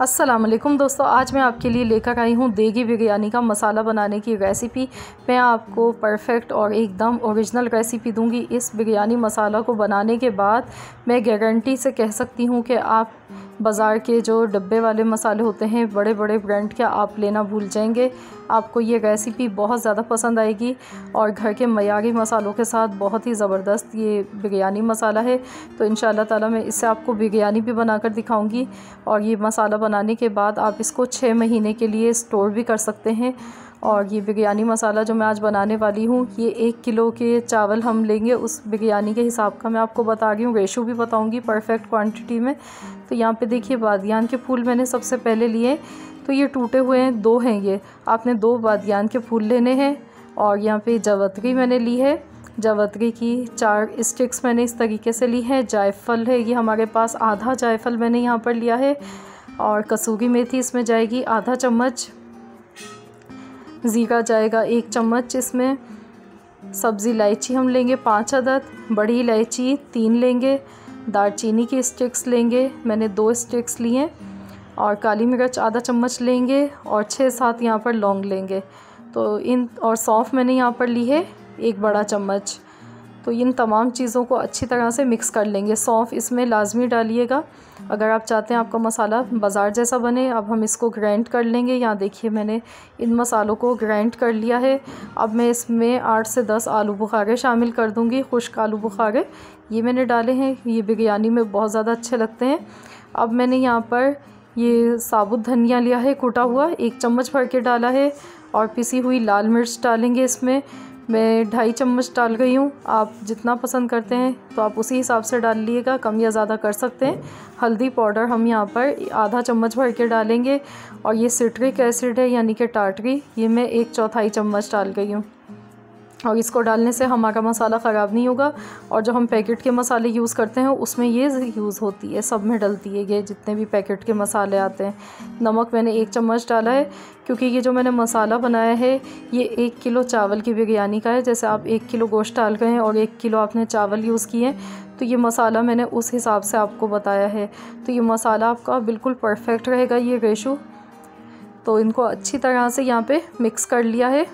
अस्सलाम वालेकुम दोस्तों, आज मैं आपके लिए लेकर आई हूँ देगी बिरयानी का मसाला बनाने की रेसिपी मैं आपको परफेक्ट और एकदम ओरिजिनल रेसिपी दूँगी। इस बिरयानी मसाला को बनाने के बाद मैं गारंटी से कह सकती हूँ कि आप बाज़ार के जो डब्बे वाले मसाले होते हैं बड़े बड़े ब्रांड के आप लेना भूल जाएँगे। आपको ये रेसिपी बहुत ज़्यादा पसंद आएगी और घर के मयारी मसालों के साथ बहुत ही ज़बरदस्त ये बिरयानी मसाला है। तो इन ताला मैं इससे आपको बिरयानी भी बनाकर दिखाऊँगी और ये मसाला बनाने के बाद आप इसको छः महीने के लिए स्टोर भी कर सकते हैं। और ये बिरयानी मसाला जो मैं आज बनाने वाली हूँ, ये एक किलो के चावल हम लेंगे। उस बिरयानी के हिसाब का मैं आपको बता रही हूँ, रेशो भी बताऊँगी परफेक्ट क्वांटिटी में। तो यहाँ पे देखिए, बादियान के फूल मैंने सबसे पहले लिए। तो ये टूटे हुए हैं, दो हैं ये। आपने दो बादियान के फूल लेने हैं और यहाँ पे जवतरी मैंने ली है। जवतरी की चार स्टिक्स मैंने इस तरीके से ली है। जायफल है, ये हमारे पास आधा जायफल मैंने यहाँ पर लिया है और कसूरी मेथी इसमें जाएगी आधा चम्मच। ज़ीरा जाएगा एक चम्मच इसमें। सब्ज़ी इलायची हम लेंगे पाँच अदद, बड़ी इलायची तीन लेंगे, दालचीनी के स्टिक्स लेंगे, मैंने दो स्टिक्स लिए और काली मिर्च आधा चम्मच लेंगे, और छः सात यहाँ पर लौंग लेंगे। तो इन, और सौंफ मैंने यहाँ पर ली है, एक बड़ा चम्मच। तो इन तमाम चीज़ों को अच्छी तरह से मिक्स कर लेंगे। सौंफ इसमें लाजमी डालिएगा। अगर आप चाहते हैं आपका मसाला बाज़ार जैसा बने, अब हम इसको ग्राइंड कर लेंगे। यहाँ देखिए मैंने इन मसालों को ग्राइंड कर लिया है। अब मैं इसमें आठ से दस आलू बुखारे शामिल कर दूँगी। खुश्क आलू बुखारे। ये मैंने डाले हैं। ये बिरयानी में बहुत ज़्यादा अच्छे लगते हैं। अब मैंने यहाँ पर ये साबुत धनिया लिया है, कूटा हुआ। एक चम्मच भर के डाला है और पिसी हुई लाल मिर्च डालेंगे इसमें। मैं ढाई चम्मच डाल गई हूँ। आप जितना पसंद करते हैं तो आप उसी हिसाब से डाल लीजिएगा। कम या ज़्यादा कर सकते हैं। हल्दी पाउडर हम यहाँ पर आधा चम्मच भर के डालेंगे। और ये सिट्रिक एसिड है, यानी कि टाटरी ये मैं एक चौथाई चम्मच डाल गई हूँ। और इसको डालने से हमारा मसाला ख़राब नहीं होगा और जो हम पैकेट के मसाले यूज़ करते हैं उसमें ये यूज़ होती है, सब में डलती है, ये जितने भी पैकेट के मसाले आते हैं। नमक मैंने एक चम्मच डाला है क्योंकि ये जो मैंने मसाला बनाया है, ये एक किलो चावल की बिरयानी का है। जैसे आप एक किलो गोश्त डाल गए हैं और एक किलो आपने चावल यूज़ किए तो ये मसाला मैंने उस हिसाब से आपको बताया है। तो ये मसाला आपका बिल्कुल परफेक्ट रहेगा ये रेशो। तो इनको अच्छी तरह से यहाँ पे मिक्स कर लिया है।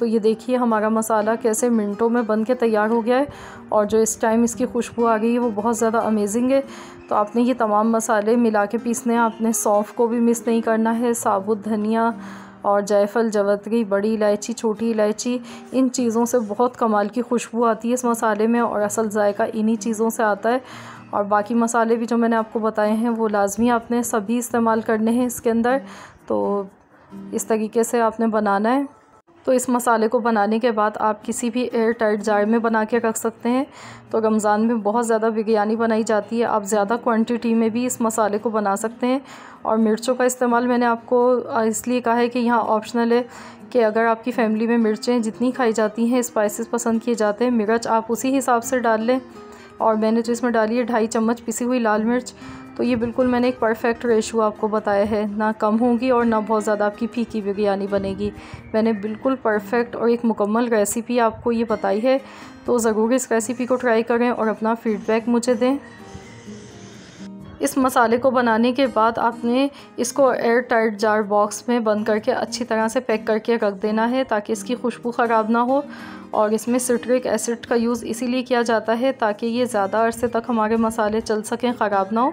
तो ये देखिए हमारा मसाला कैसे मिनटों में बन के तैयार हो गया है और जो इस टाइम इसकी खुशबू आ गई है, वो बहुत ज़्यादा अमेजिंग है। तो आपने ये तमाम मसाले मिला के पीसने हैं। आपने सौंफ को भी मिस नहीं करना है। साबुत धनिया और जायफल, जवतरी, बड़ी इलायची, छोटी इलायची, इन चीज़ों से बहुत कमाल की खुशबू आती है इस मसाले में और असल जायका इन्हीं चीज़ों से आता है। और बाकी मसाले भी जो मैंने आपको बताए हैं, वो लाजमी आपने सभी इस्तेमाल करने हैं इसके अंदर। तो इस तरीके से आपने बनाना है। तो इस मसाले को बनाने के बाद आप किसी भी एयर टाइट जार में बना के रख सकते हैं। तो रमज़ान में बहुत ज़्यादा बिरयानी बनाई जाती है। आप ज़्यादा क्वांटिटी में भी इस मसाले को बना सकते हैं। और मिर्चों का इस्तेमाल मैंने आपको इसलिए कहा है कि यहाँ ऑप्शनल है कि अगर आपकी फ़ैमिली में मिर्चें जितनी खाई जाती हैं स्पाइसेस पसंद किए जाते हैं, मिर्च आप उसी हिसाब से डाल लें। और मैंने जो इसमें डाली है ढाई चम्मच पिसी हुई लाल मिर्च। तो ये बिल्कुल मैंने एक परफेक्ट रेशो आपको बताया है। ना कम होगी और ना बहुत ज़्यादा आपकी फीकी बिरयानी बनेगी। मैंने बिल्कुल परफेक्ट और एक मुकम्मल रेसिपी आपको ये बताई है। तो ज़रूर इस रेसिपी को ट्राई करें और अपना फ़ीडबैक मुझे दें। इस मसाले को बनाने के बाद आपने इसको एयर टाइट जार बॉक्स में बंद करके अच्छी तरह से पैक करके रख देना है ताकि इसकी खुशबू ख़राब ना हो और इसमें सिट्रिक एसिड का यूज़ इसीलिए किया जाता है ताकि ये ज़्यादा अरसे तक हमारे मसाले चल सकें, ख़राब ना हो।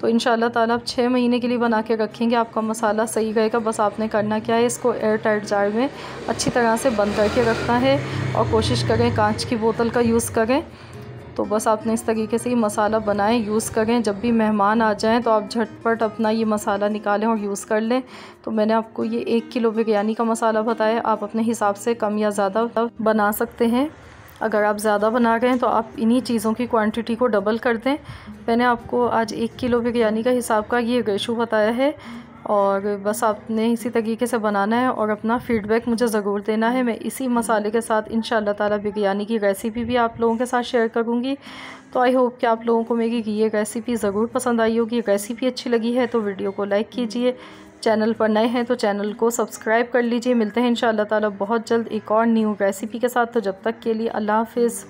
तो इन ताला आप छः महीने के लिए बना के रखेंगे, आपका मसाला सही रहेगा। बस आपने करना क्या है, इसको एयर टाइट जार में अच्छी तरह से बंद करके रखना है और कोशिश करें कांच की बोतल का यूज़ करें। तो बस आपने इस तरीके से ये मसाला बनाएँ यूज़ करें। जब भी मेहमान आ जाएँ तो आप झटपट अपना ये मसाला निकालें और यूज़ कर लें। तो मैंने आपको ये एक किलो बिरयानी का मसाला बताया। आप अपने हिसाब से कम या ज़्यादा बना सकते हैं। अगर आप ज़्यादा बना रहे हैं तो आप इन्हीं चीज़ों की क्वांटिटी को डबल कर दें। मैंने आपको आज एक किलो बिरयानी का हिसाब का ये रेशो बताया है। और बस आपने इसी तरीके से बनाना है और अपना फ़ीडबैक मुझे ज़रूर देना है। मैं इसी मसाले के साथ इन ताला बिरयानी की रेसिपी भी आप लोगों के साथ शेयर करूँगी। तो आई होप कि आप लोगों को मेरी ये रेसिपी ज़रूर पसंद आई होगी। रेसिपी अच्छी लगी है तो वीडियो को लाइक कीजिए। चैनल पर नए हैं तो चैनल को सब्सक्राइब कर लीजिए। मिलते हैं इन ताला बहुत जल्द एक और न्यू रेसिपी के साथ। तो जब तक के लिए अल्लाह हाफिज़।